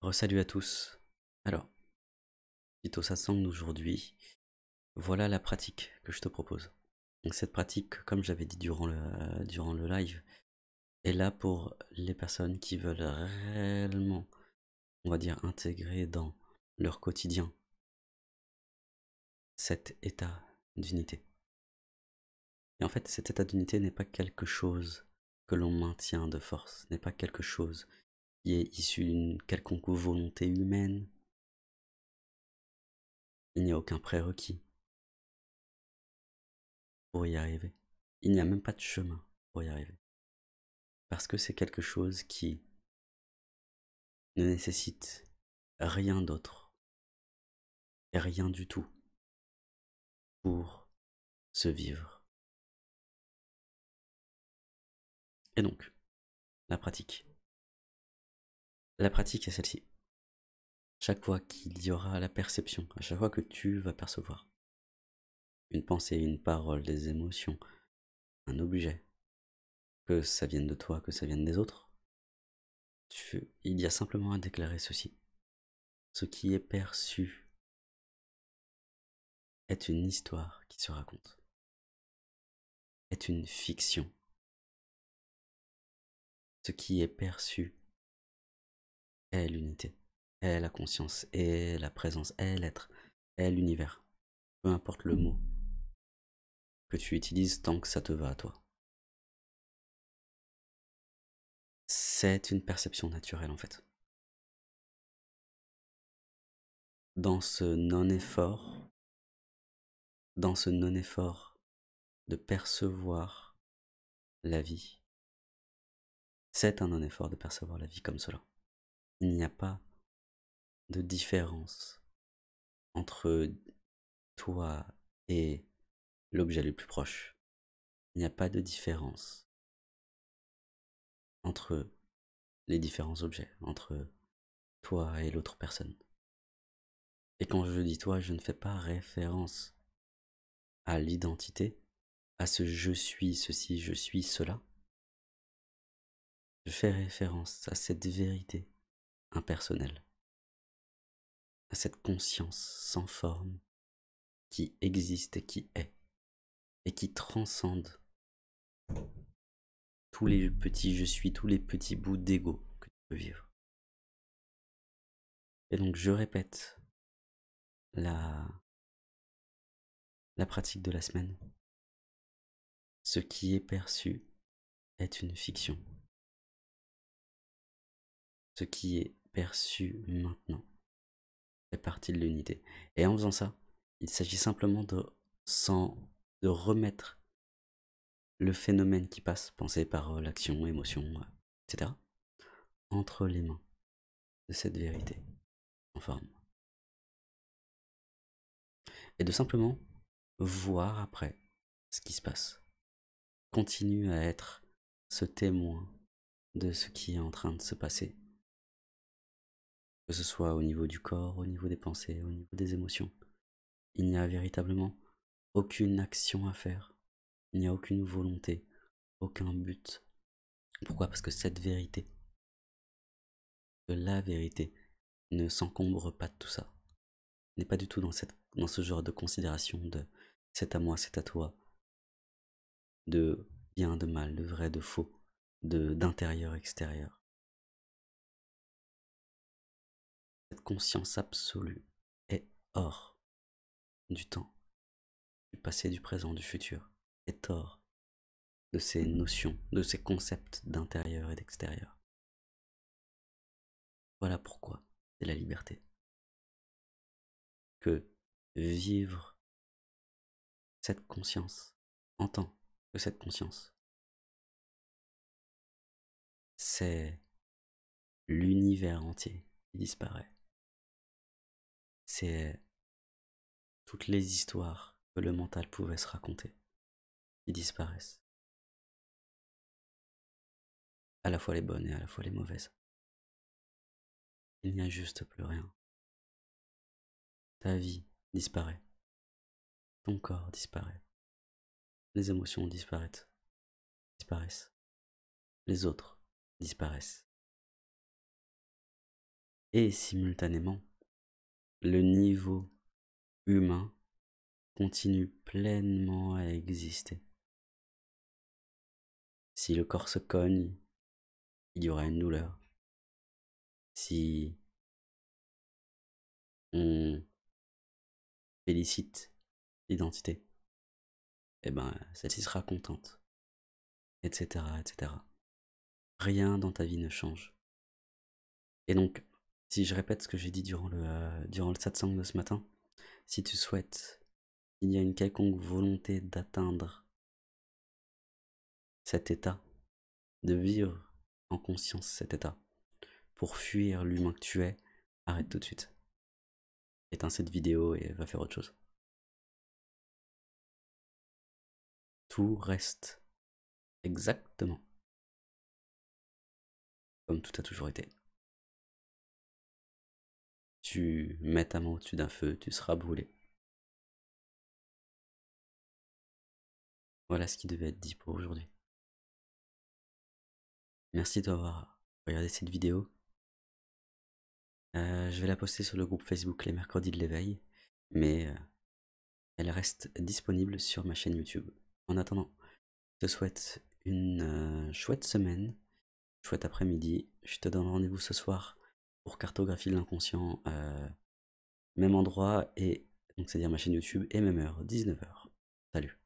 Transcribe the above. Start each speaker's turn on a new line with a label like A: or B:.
A: Resalut à tous. Alors, Tito Satsang d'aujourd'hui, voilà la pratique que je te propose. Donc cette pratique, comme j'avais dit durant le, durant le live, est là pour les personnes qui veulent réellement, on va dire, intégrer dans leur quotidien cet état d'unité. Et en fait, cet état d'unité n'est pas quelque chose que l'on maintient de force, n'est pas quelque chose qui est issu d'une quelconque volonté humaine. Il n'y a aucun prérequis pour y arriver. Il n'y a même pas de chemin pour y arriver. Parce que c'est quelque chose qui ne nécessite rien d'autre et rien du tout pour se vivre. Et donc, la pratique. La pratique est celle-ci. Chaque fois qu'il y aura la perception, à chaque fois que tu vas percevoir une pensée, une parole, des émotions, un objet, que ça vienne de toi, que ça vienne des autres, il y a simplement à déclarer ceci. Ce qui est perçu est une histoire qui se raconte, est une fiction. Ce qui est perçu est l'unité, est la conscience, est la présence, est l'être, est l'univers. Peu importe le mot que tu utilises tant que ça te va à toi. C'est une perception naturelle en fait. Dans ce non-effort, dans ce non-effort de percevoir la vie, c'est un non-effort de percevoir la vie comme cela il n'y a pas de différence entre toi et l'objet le plus proche. Il n'y a pas de différence entre les différents objets, entre toi et l'autre personne. Et quand je dis toi, je ne fais pas référence à l'identité, à ce je suis ceci, je suis cela. Je fais référence à cette vérité impersonnel, à cette conscience sans forme qui existe et qui est, et qui transcende tous les petits je suis, tous les petits bouts d'ego que tu peux vivre. Et donc je répète la, la pratique de la semaine. Ce qui est perçu est une fiction. Ce qui est perçu maintenant fait partie de l'unité. Et en faisant ça, il s'agit simplement de, sans, de remettre le phénomène qui passe, pensé par euh, l'action, émotion, euh, etc., entre les mains de cette vérité en forme. Et de simplement voir après ce qui se passe. Continue à être ce témoin de ce qui est en train de se passer que ce soit au niveau du corps, au niveau des pensées, au niveau des émotions. Il n'y a véritablement aucune action à faire, il n'y a aucune volonté, aucun but. Pourquoi? Parce que cette vérité, la vérité, ne s'encombre pas de tout ça. N'est pas du tout dans, dans ce genre de considération de c'est à moi, c'est à toi, de bien, de mal, de vrai, de faux, de d'intérieur, extérieur. Cette conscience absolue est hors du temps, du passé, du présent, du futur, est hors de ces notions, de ces concepts d'intérieur et d'extérieur. Voilà pourquoi c'est la liberté. Que vivre cette conscience, en tant que cette conscience, c'est l'univers entier qui disparaît c'est toutes les histoires que le mental pouvait se raconter qui disparaissent. À la fois les bonnes et à la fois les mauvaises. Il n'y a juste plus rien. Ta vie disparaît. Ton corps disparaît. Les émotions disparaissent. disparaissent. Les autres disparaissent. Et simultanément, le niveau humain continue pleinement à exister. Si le corps se cogne, il y aura une douleur. Si on félicite l'identité, eh ben, celle-ci sera contente, etc., etc. Rien dans ta vie ne change. Et donc, si je répète ce que j'ai dit durant le, euh, durant le satsang de ce matin, si tu souhaites, il y a une quelconque volonté d'atteindre cet état, de vivre en conscience cet état, pour fuir l'humain que tu es, arrête tout de suite. Éteins cette vidéo et va faire autre chose. Tout reste exactement comme tout a toujours été. Tu mets ta main au-dessus d'un feu, tu seras brûlé. Voilà ce qui devait être dit pour aujourd'hui. Merci d'avoir regardé cette vidéo. Euh, je vais la poster sur le groupe Facebook les mercredis de l'éveil, mais euh, elle reste disponible sur ma chaîne YouTube. En attendant, je te souhaite une euh, chouette semaine, chouette après-midi. Je te donne rendez-vous ce soir cartographie de l'inconscient, même endroit et donc c'est-à-dire ma chaîne YouTube et même heure, 19h. Salut